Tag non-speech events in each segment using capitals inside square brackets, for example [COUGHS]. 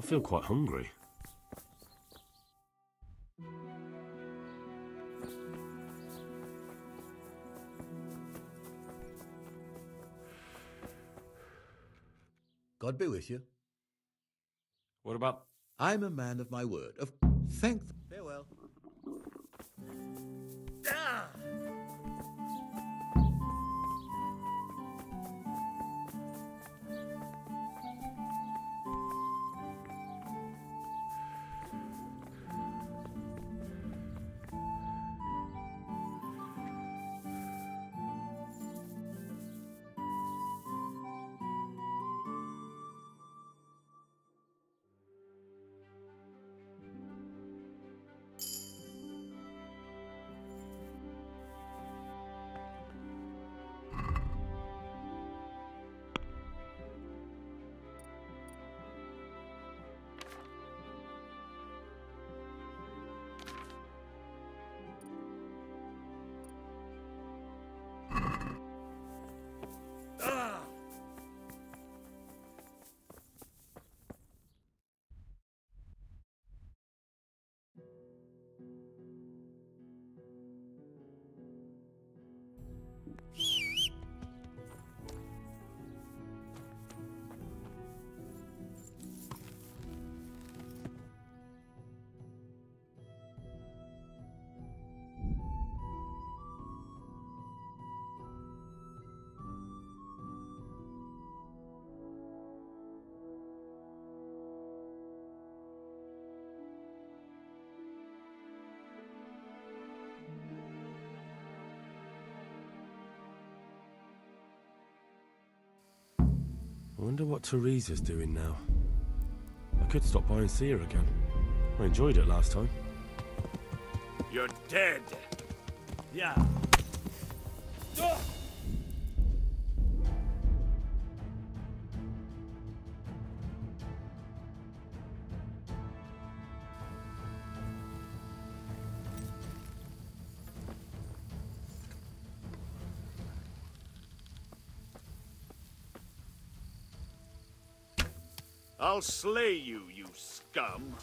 I feel quite hungry. God be with you. What about I'm a man of my word. Of thank. I wonder what Teresa's doing now. I could stop by and see her again. I enjoyed it last time. You're dead. Yeah. I'll slay you, you scum.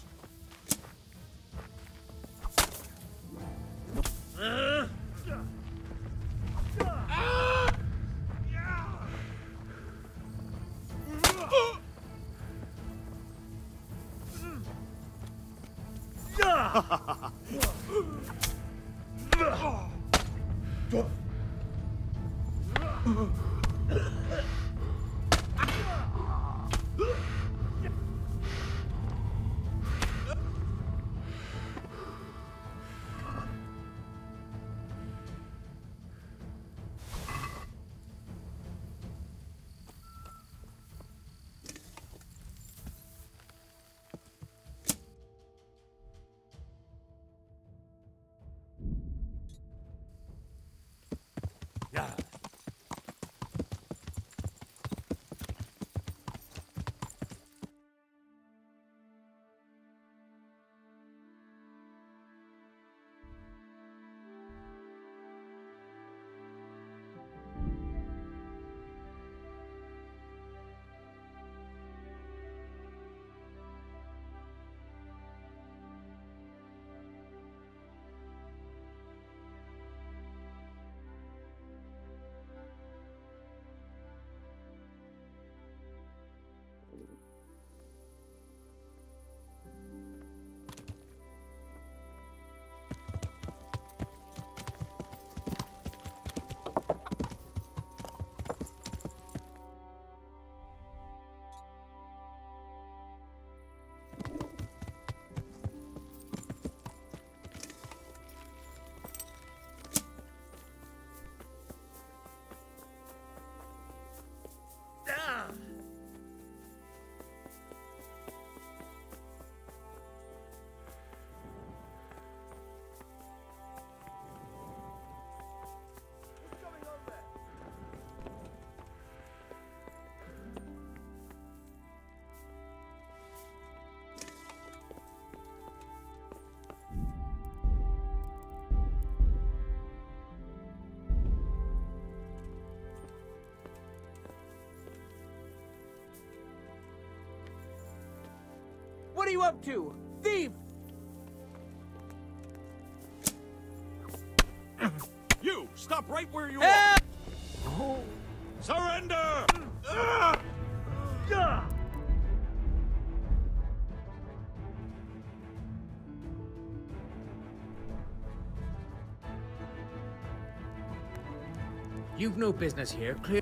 What are you up to? Thief! You! Stop right where you are! Surrender! Ugh! You've no business here. Clear.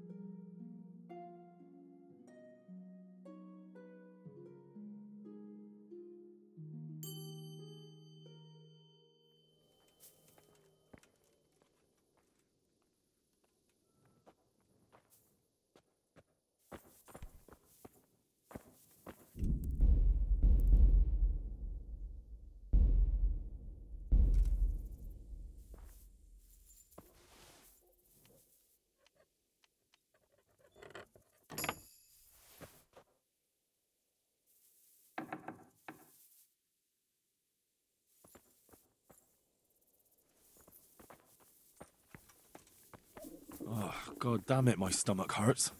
Oh, God damn it, my stomach hurts.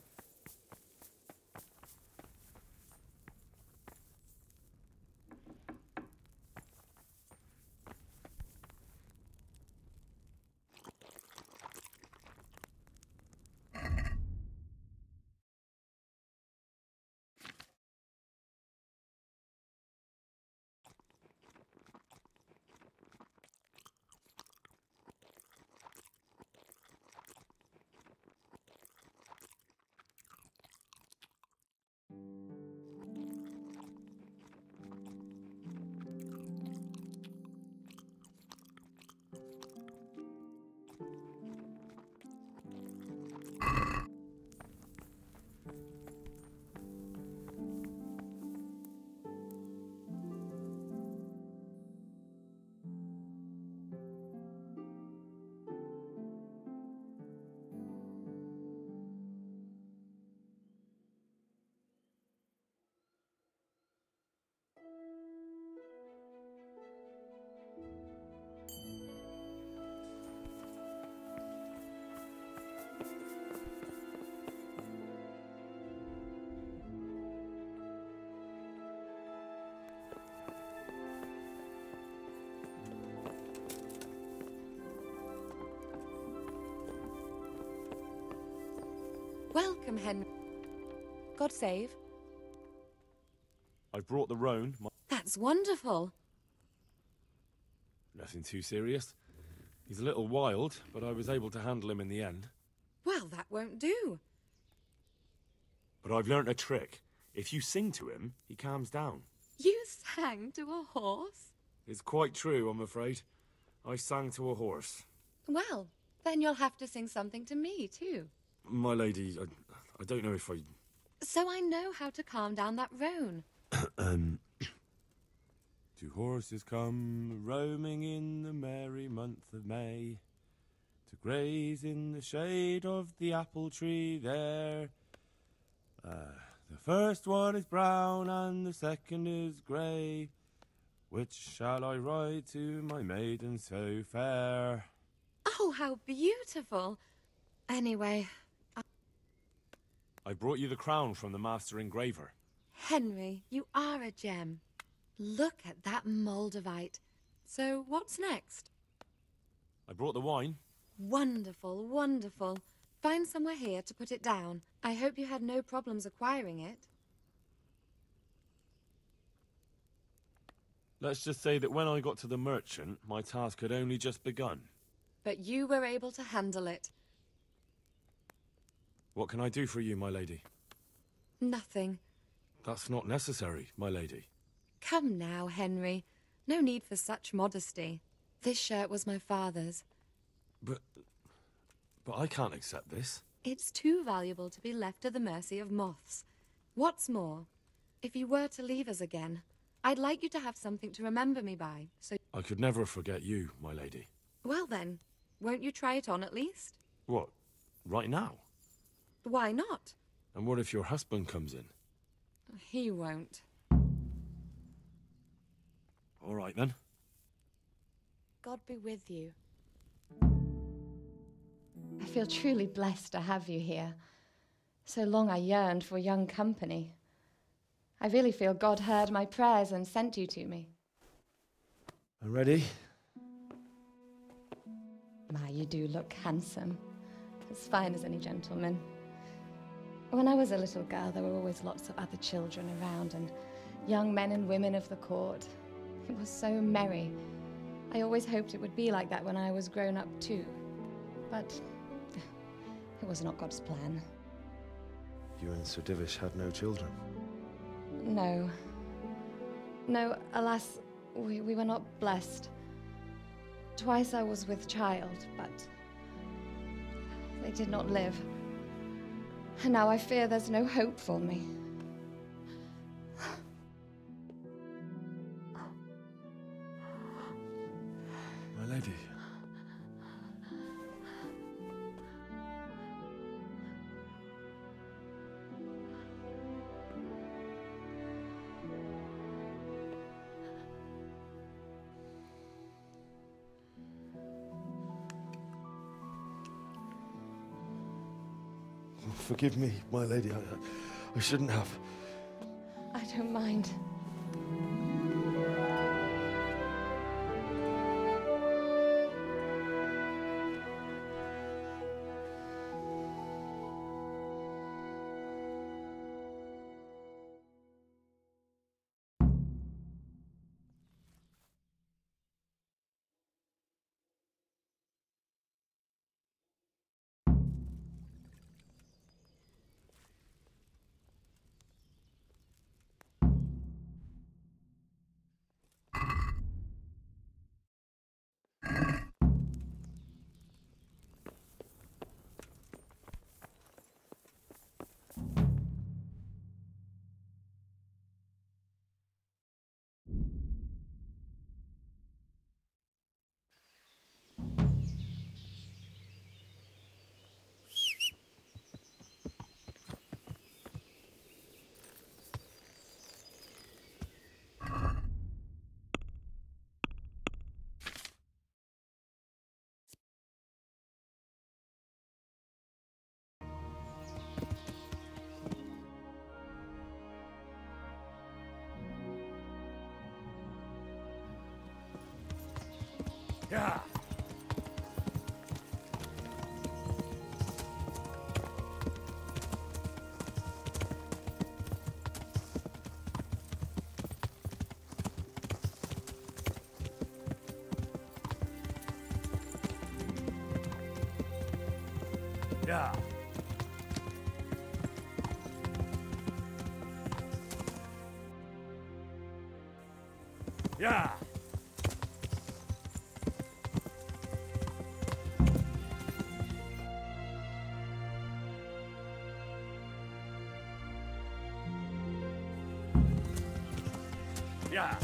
Welcome, Henry. God save. I've brought the roan. My... That's wonderful. Nothing too serious. He's a little wild, but I was able to handle him in the end. Well, that won't do. But I've learnt a trick. If you sing to him, he calms down. You sang to a horse? It's quite true, I'm afraid. I sang to a horse. Well, then you'll have to sing something to me, too. My lady, I, I don't know if I. So I know how to calm down that roan. [COUGHS] um. [COUGHS] Two horses come roaming in the merry month of May to graze in the shade of the apple tree there. Uh, the first one is brown and the second is grey. Which shall I ride to, my maiden so fair? Oh, how beautiful. Anyway, I brought you the crown from the master engraver. Henry, you are a gem. Look at that Moldavite. So, what's next? I brought the wine. Wonderful, wonderful. Find somewhere here to put it down. I hope you had no problems acquiring it. Let's just say that when I got to the merchant, my task had only just begun. But you were able to handle it. What can I do for you, my lady? Nothing. That's not necessary, my lady. Come now, Henry. No need for such modesty. This shirt was my father's. But. But I can't accept this. It's too valuable to be left to the mercy of moths. What's more, if you were to leave us again, I'd like you to have something to remember me by, so... I could never forget you, my lady. Well then, won't you try it on at least? What? Right now? Why not? And what if your husband comes in? He won't. All right then. God be with you. I feel truly blessed to have you here. So long I yearned for young company. I really feel God heard my prayers and sent you to me. I'm ready? My, you do look handsome. As fine as any gentleman. When I was a little girl, there were always lots of other children around and young men and women of the court. It was so merry. I always hoped it would be like that when I was grown up too. But it was not God's plan. You and Sir Divish had no children. No. No, alas, we, we were not blessed. Twice I was with child, but they did not live. And now I fear there's no hope for me. Forgive me, my lady. I, I shouldn't have. I don't mind. Yeah. Yeah. Yeah.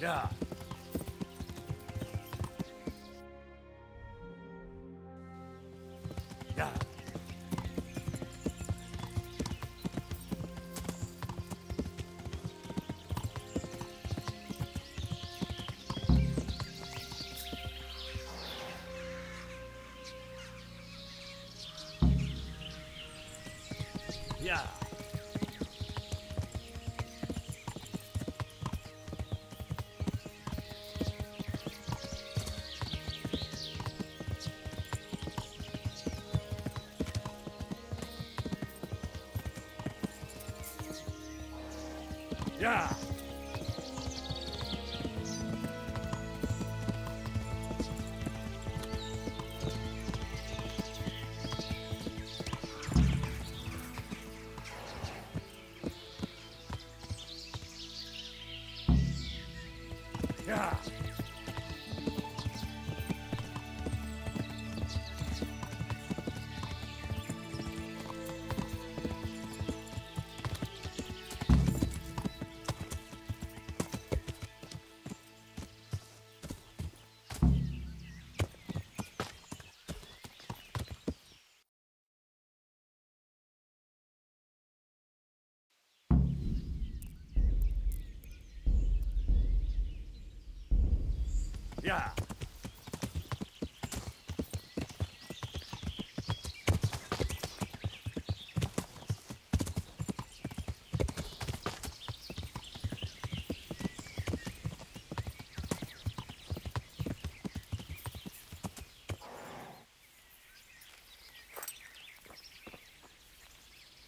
Yeah.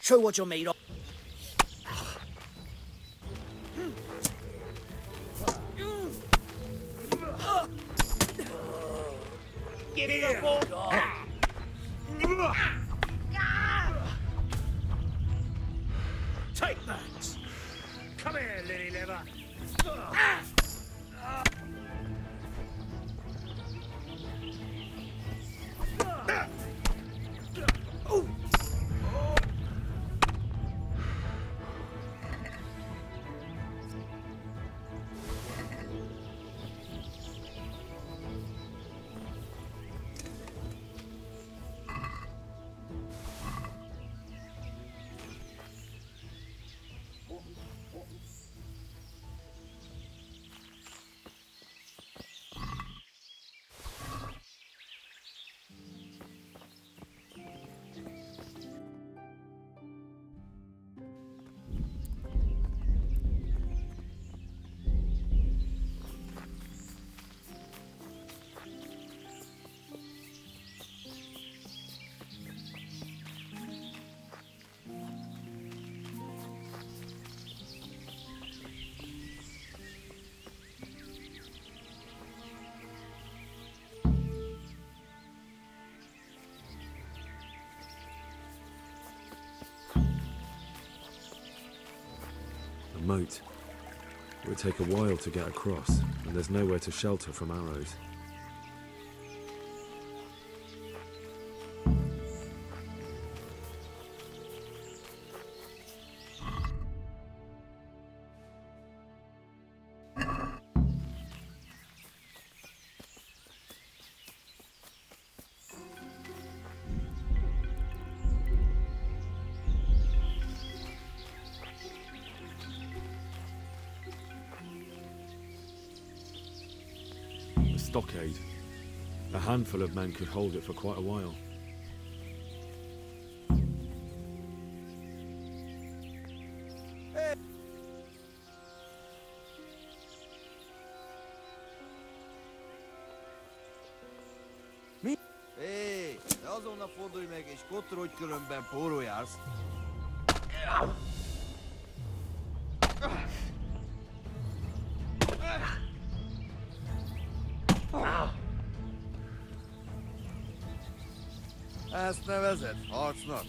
Show what you're made of. Moat. It would take a while to get across, and there's nowhere to shelter from arrows. Handful of men could hold it for quite a while. Hé, de azonnal fordulj meg és kotrodj, különben póró jársz. Ezt nevezed harcnak?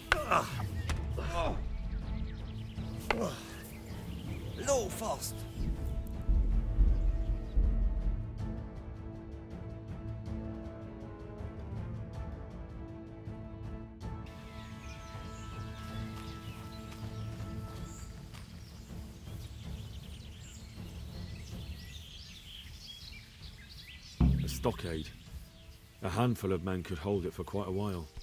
Lófaszt! A stockade. A handful of men could hold it for quite a while.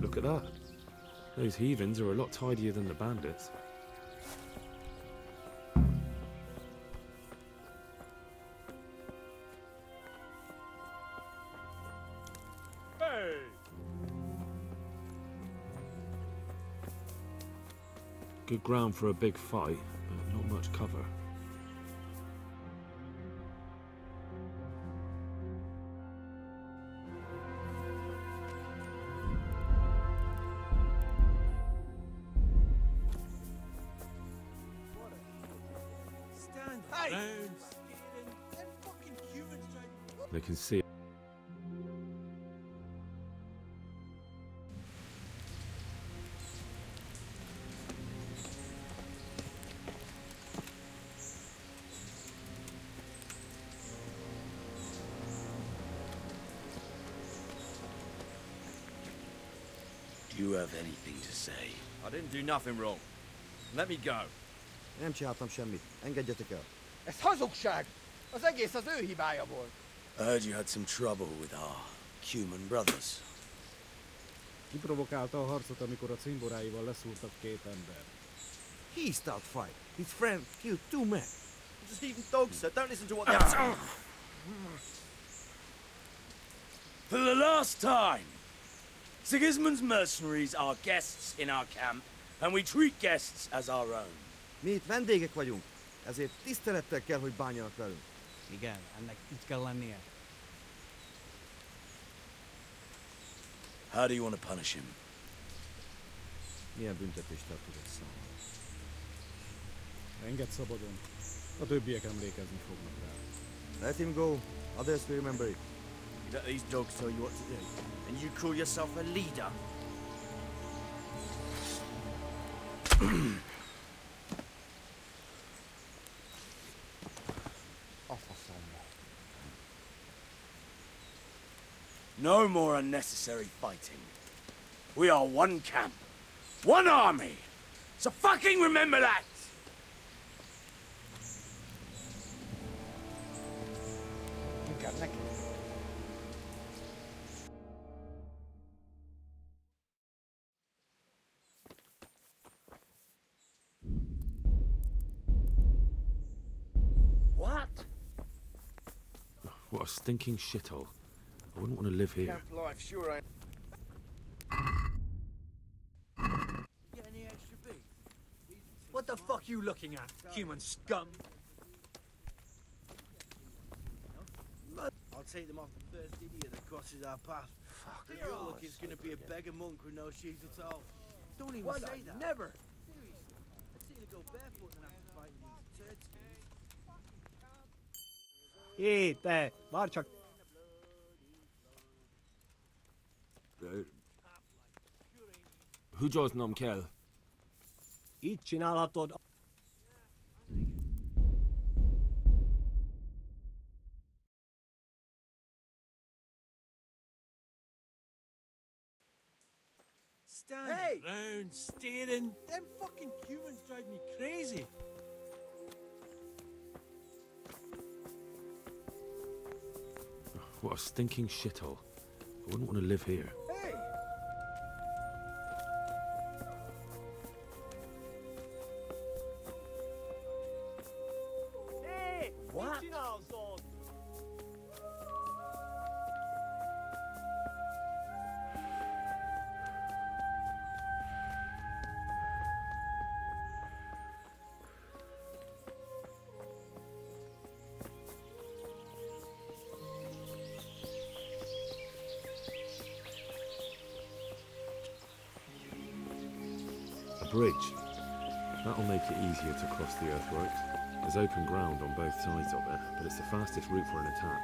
Look at that. Those heathens are a lot tidier than the bandits. Hey! Good ground for a big fight, but not much cover. You have anything to say? I didn't do nothing wrong. Let me go. Nem csináltam semmit. Engedjetek el. Ez hazugság! Az egész az ő hibája volt. I heard you had some trouble with our human brothers. Kiprovokálta a harcot, amikor a cimboráival leszúrtak két ember. He start fight. His friend killed two men. Just even dogs, sir. Don't listen to what they're For the last time! Sigismund's mercenaries are guests in our camp, and we treat guests as our own. Mi itt vendégek vagyunk, ezért tisztelettel kell, hogy bánjanak velünk. Igen, ennek így kell lennie. How do you want to punish him? Milyen büntetést tartozok számomra? Engedd szabadon. A többiek emlékezni fognak rá. Let him go. Others will remember it. Let these dogs tell you what to do. And you call yourself a leader? [CLEARS THROAT] No more unnecessary fighting. We are one camp, one army. So fucking remember that! Stinking shithole. I wouldn't want to live here. Camp life sure ain't. Get any extra beef? What the fuck are you looking at, Cuman scum? I'll take them off the first idiot that crosses our path. Fuck. The real look is going to be a beggar monk with no shoes at all. Don't even Why say not? that. Never. Seriously. I'd sooner go barefoot than have to fight in these turd skins. Hé, te! Várj csak! Hujos nom kell. Így csinálhatod. Stand Hey! round, staring. Them fucking Cumans drive me crazy. What a stinking shithole. I wouldn't want to live here. Bridge. That'll make it easier to cross the earthworks. There's open ground on both sides of it, but it's the fastest route for an attack.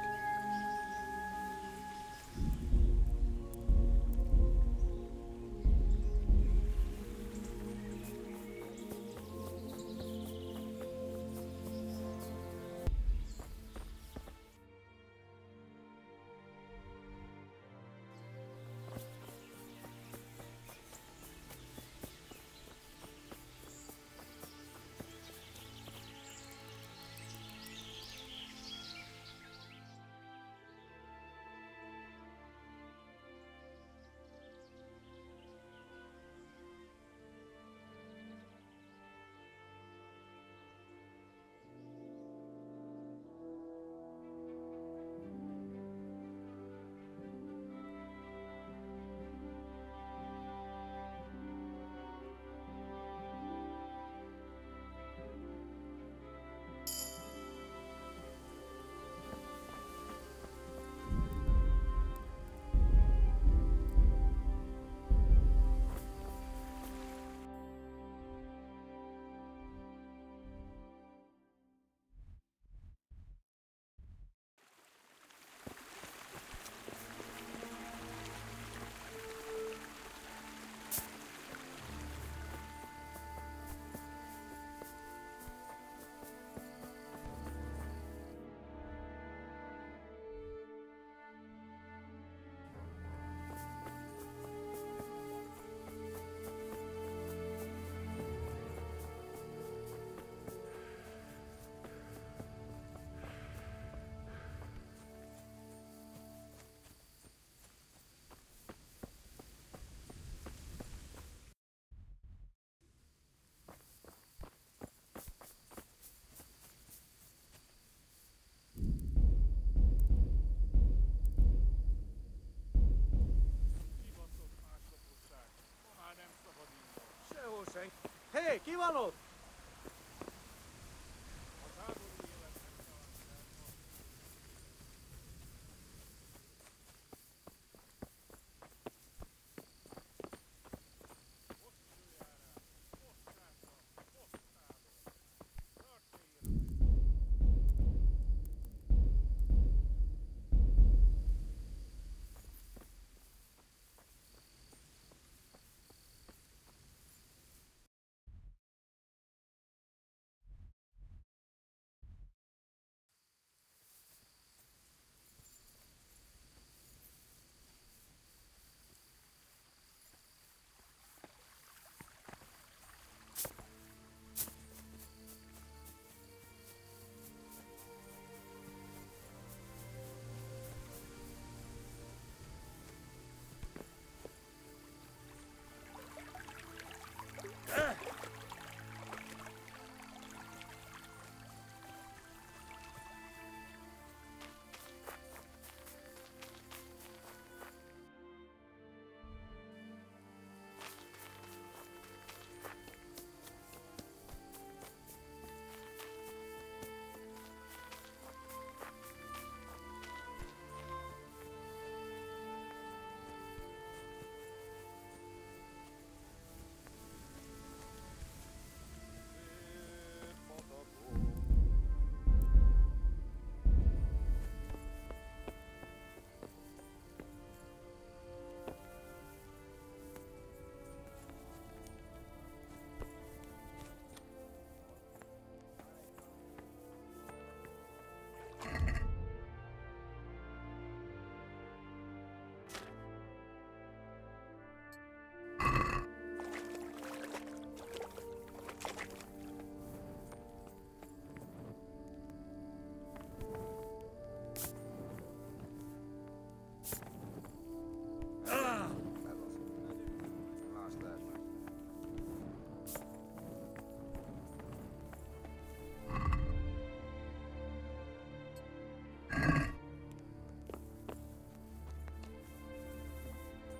Hey, que valor?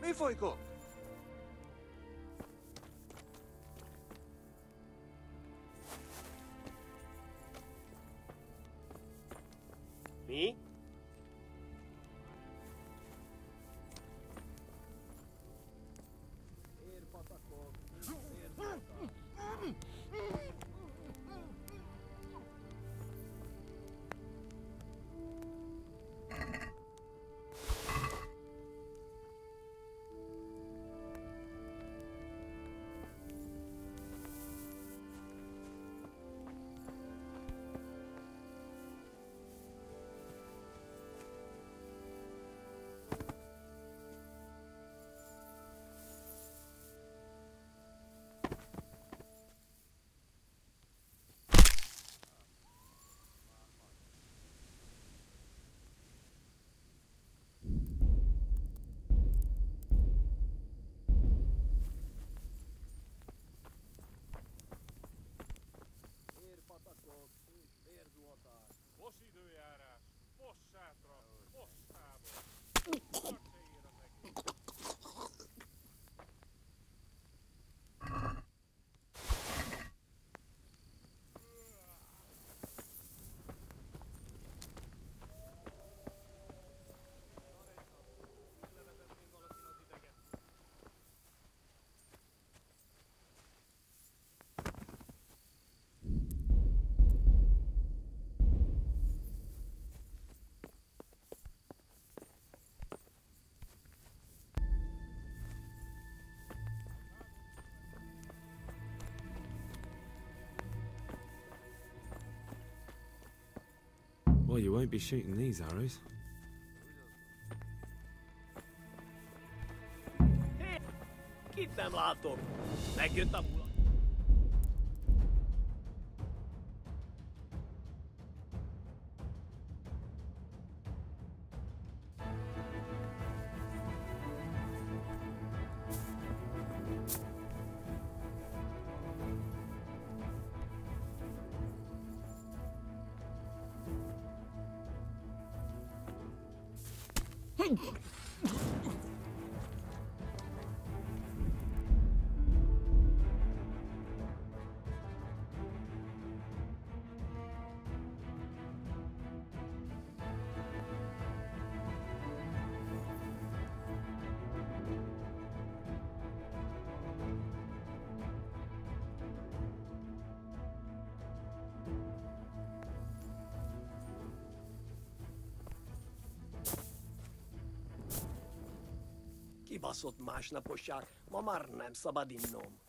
E foi como? Well, you won't be shooting these arrows. Hé, kit nem látok? Megjött a mulat. Baszott másnaposság, ma már nem szabad innom.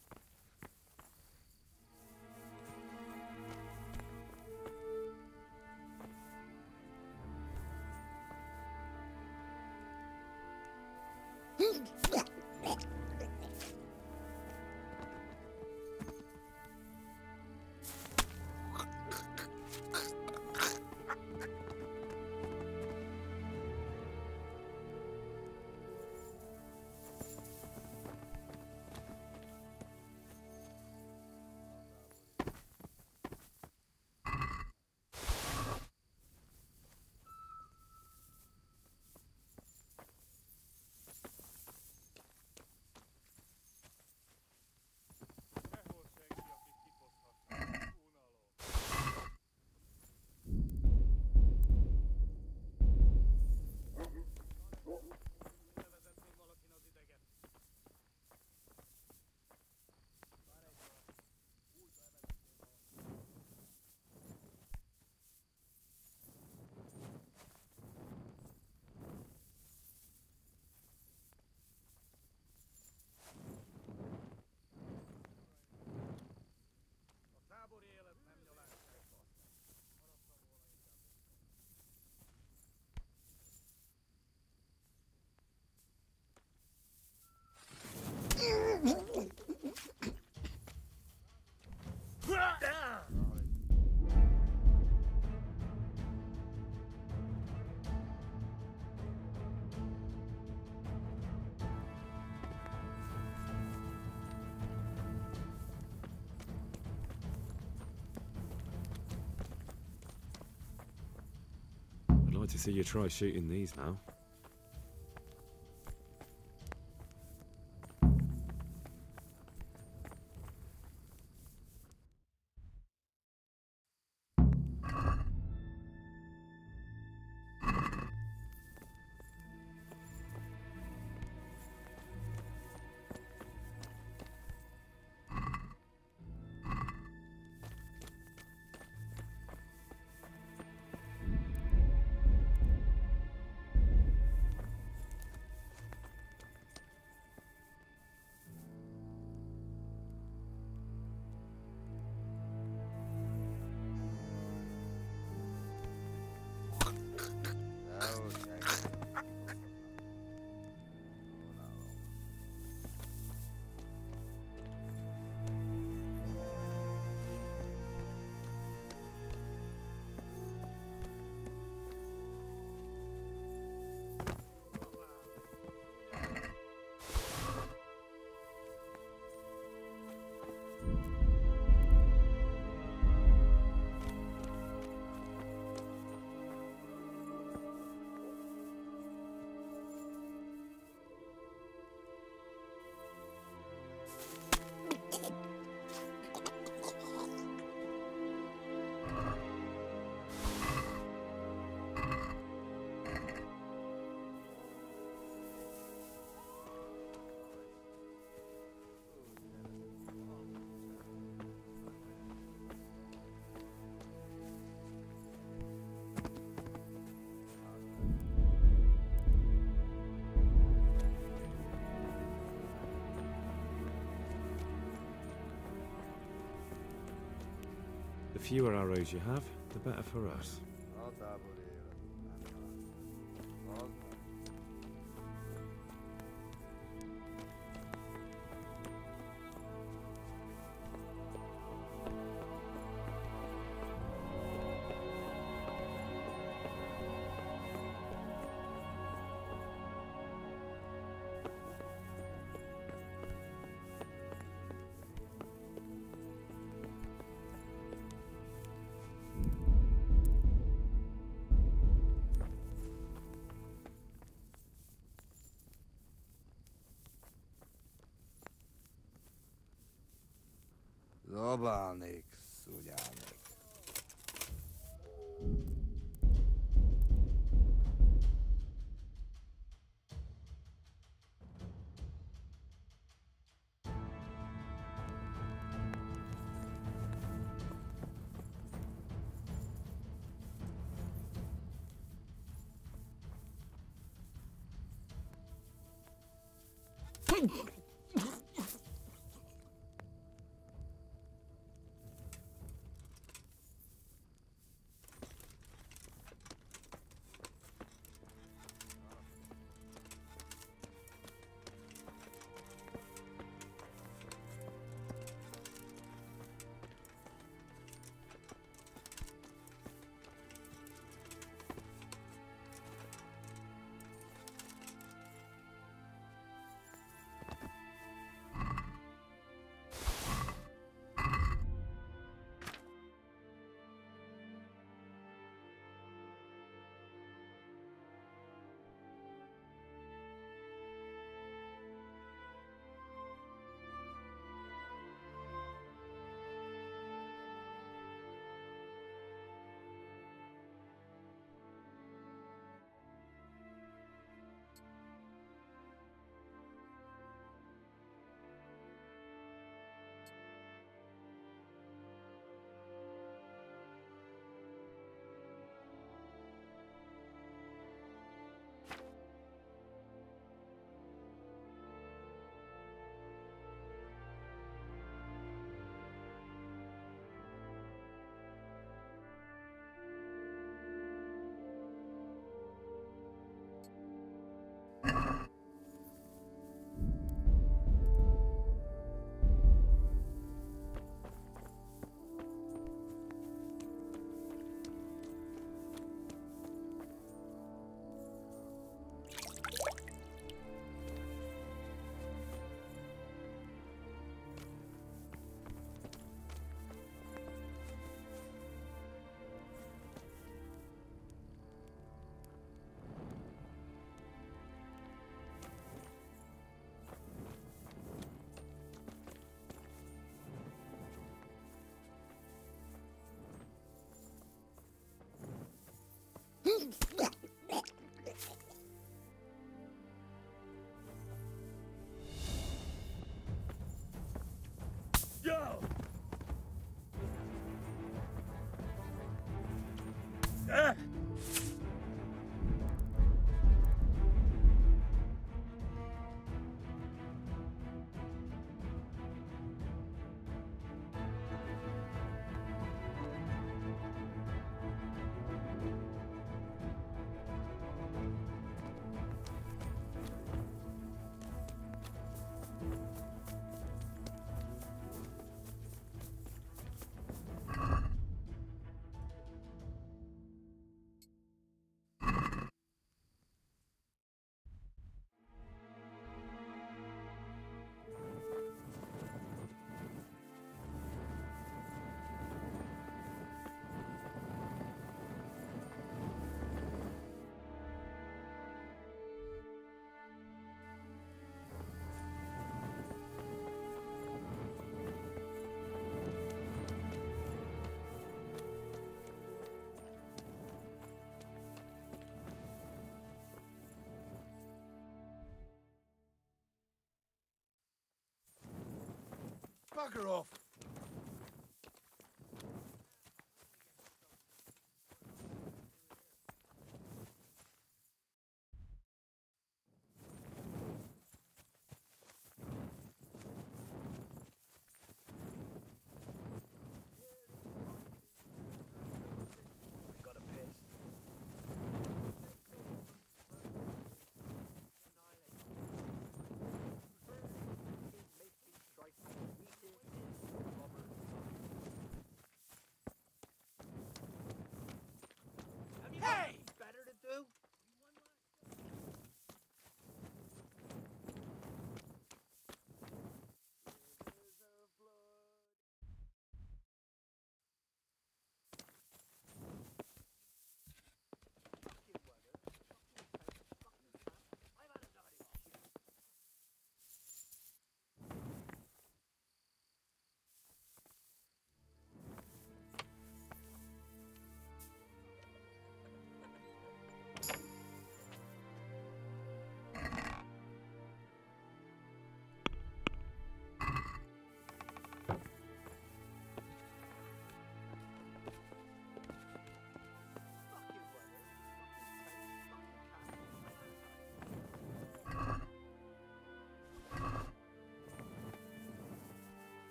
To see you try shooting these now. The fewer arrows you have, the better for us. Obálnék. Bugger off.